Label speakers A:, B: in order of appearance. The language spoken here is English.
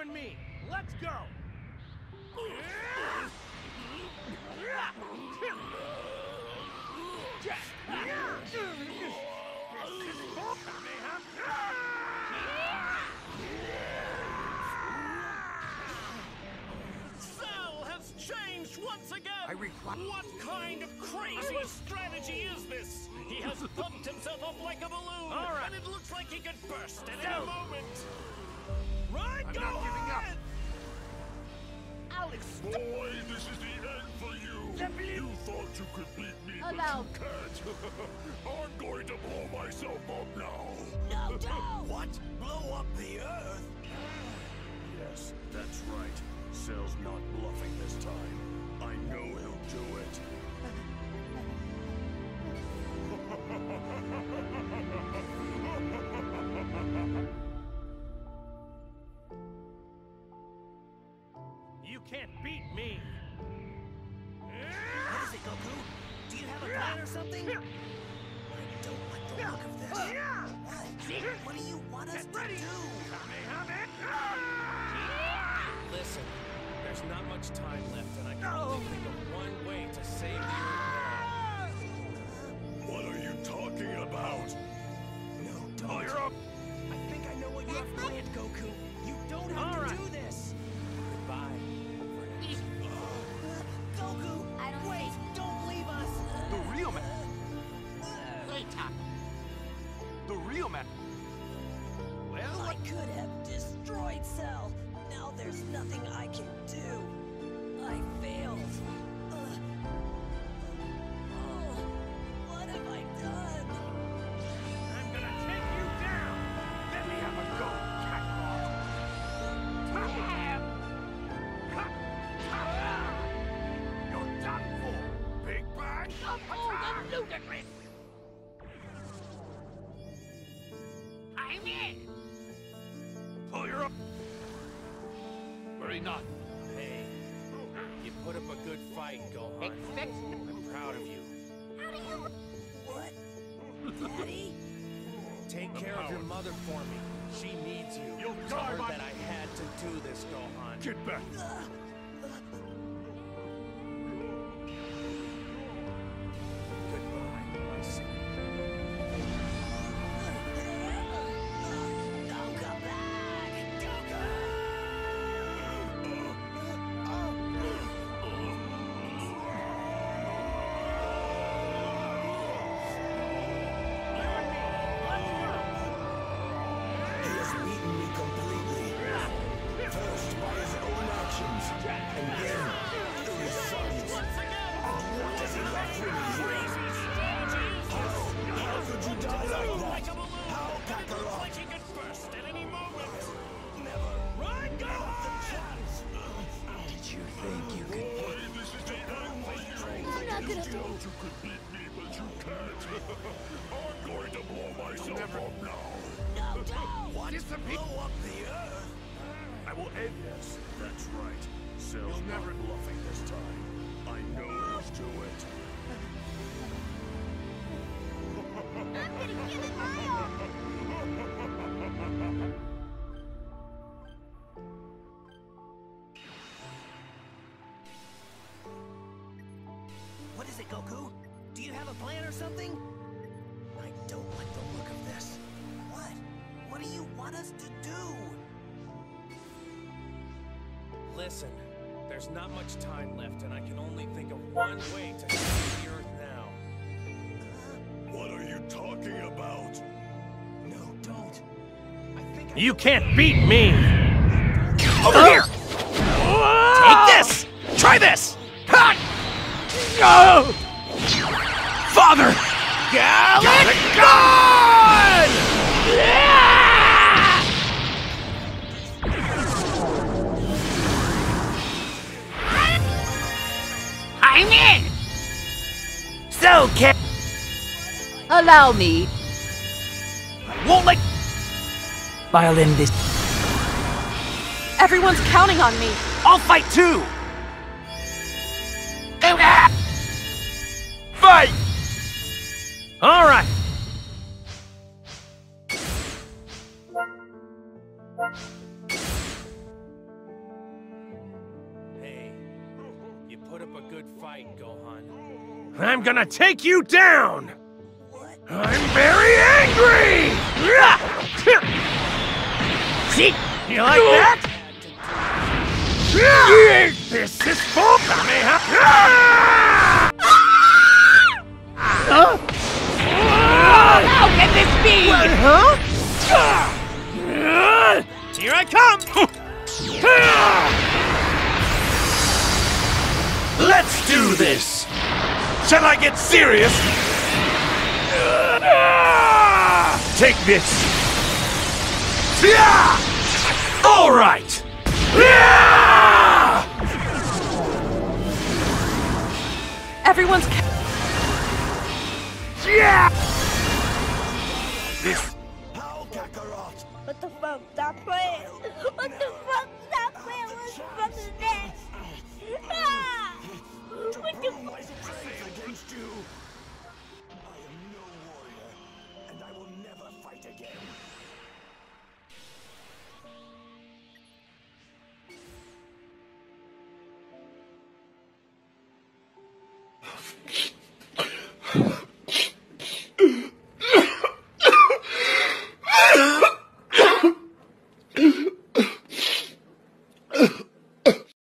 A: and me. Let's go.
B: Cell has changed once again!
C: I require-
B: What kind of crazy strategy is this? He has pumped himself up like a balloon,
A: All right.
B: and it looks like he could burst at
A: Cell.
B: any moment!
D: Boy, this is the end for you. You thought you could beat me,
E: Allow-
D: but you can't. I'm going to blow myself up now.
E: No, don't!
B: What? Blow up the Earth?
D: Yes, that's right. Cell's not bluffing this time. I know he'll do it.
A: Can't beat me.
B: What is it, Goku? Do you have a plan or something? I don't like the look of this. What do you want us to do? Listen, there's not much time left, and I can only
A: I'm
E: in!
A: Pull your up. Worry not.
B: Hey, you put up a good fight, Gohan.
E: Expect...
B: I'm proud of you.
E: How do you...
F: What? Daddy?
B: Take care of your mother for me. She needs you.
A: You'll
B: Tell
A: die
B: her
A: by-
B: that I had to do this, Gohan.
A: Get back.
B: Goodbye,
E: I'm not gonna...
D: You could beat me, but you can't. I'm going to blow myself up now.
F: No, don't!
A: What is the
D: Blow up the Earth.
A: I will end
D: this. that's right. You'll never bluffing this time. I know he'll do it.
E: It,
B: Goku? Do you have a plan or something? I don't like the look of this. What? What do you want us to do? Listen, there's not much time left, and I can only think of one way to save the Earth now.
D: What are you talking about?
B: No, don't. I think I
A: You can't beat me! Over oh! here! Take this! Try this! Ha! No! Father! Galick Gun!
E: I'm in!
A: So, can
E: Allow me.
A: I won't let
E: I'll end this. Everyone's counting on me.
A: I'll fight too! All right. Hey, you put up a good fight, Gohan. I'm gonna take you down! I'm very angry! See? You like that? This is fun! I. Huh? Here I come!
G: Let's do this! Shall I get serious? Take this! Yeah. All right!
H: Everyone's. Ca-
G: This
B: How, Kakarot?
E: What the fuck? That plan? What the fuck? That plan was from the net. Ah! What the
B: My strength against you. I am no warrior, and I will never fight again.